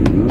Mm-hmm.